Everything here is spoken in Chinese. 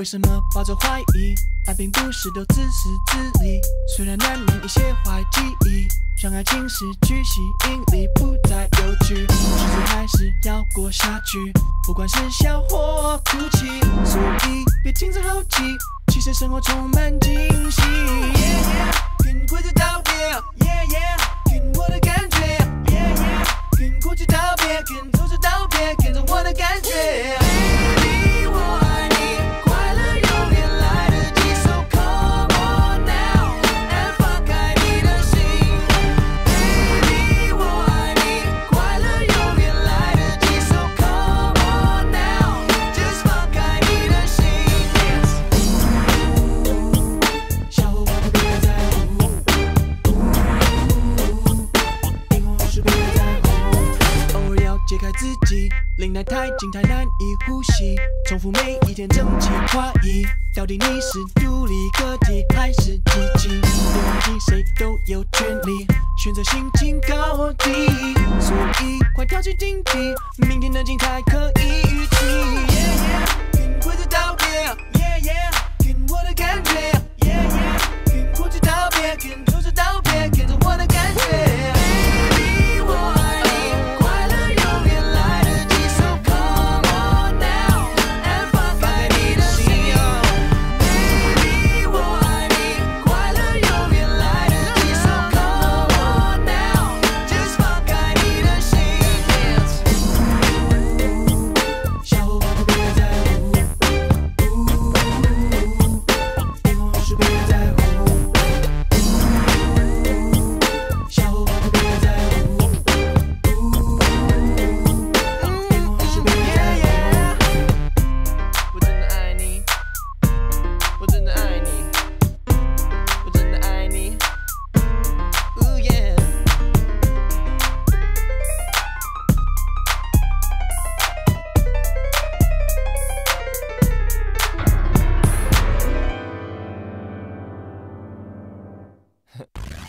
为什么抱着怀疑？爱并不是都自私自利，虽然难免一些坏记忆，让爱情失去吸引力，不再有趣，日子还是要过下去，不管是笑或哭泣，所以别停止好奇，其实生活充满惊喜。跟规则道别，跟我的感觉，跟过去道别，跟挫折道别，跟着我的感觉。开自己，领带太紧太难以呼吸，重复每一天整齐划一，到底你是独立个体还是机器？别忘记谁都有权利选择心情高低，所以快跳起竞技，明天的精彩可以。Heh.